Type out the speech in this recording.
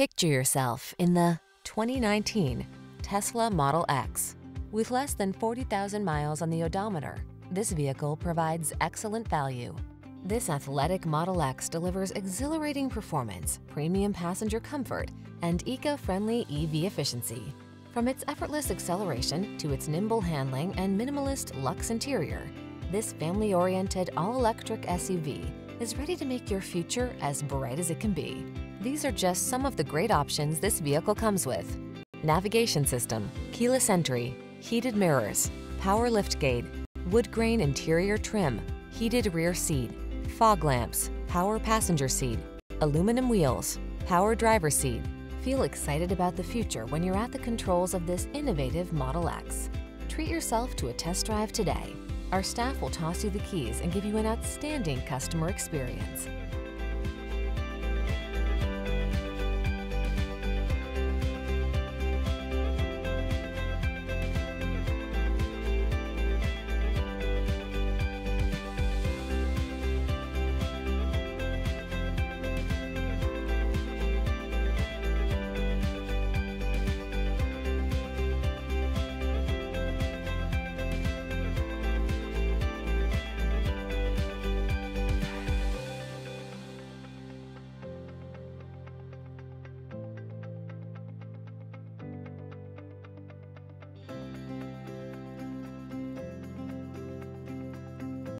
Picture yourself in the 2019 Tesla Model X. With less than 40,000 miles on the odometer, this vehicle provides excellent value. This athletic Model X delivers exhilarating performance, premium passenger comfort, and eco-friendly EV efficiency. From its effortless acceleration to its nimble handling and minimalist luxe interior, this family-oriented all-electric SUV is ready to make your future as bright as it can be. These are just some of the great options this vehicle comes with. Navigation system, keyless entry, heated mirrors, power liftgate, wood grain interior trim, heated rear seat, fog lamps, power passenger seat, aluminum wheels, power driver seat. Feel excited about the future when you're at the controls of this innovative Model X. Treat yourself to a test drive today. Our staff will toss you the keys and give you an outstanding customer experience.